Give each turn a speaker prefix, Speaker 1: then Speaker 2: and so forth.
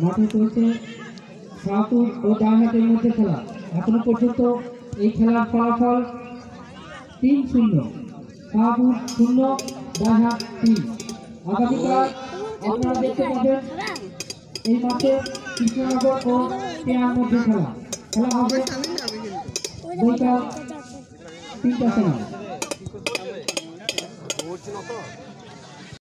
Speaker 1: মাঠে চলছে শাহপুর ও ডানহাটের মধ্যে খেলা। এখনও পর্যন্ত এই খেলার ফলাফল তিন শূন্য। শাহপুর শূন্য ডানহাট তিন। আগামীকাল আপনারা দেখতে পাবেন এই মাঠে কৃষ্ণনগর ও পেয়ার মধ্যে খেলা। খেলা হবে বৈকাল তিনটা সময়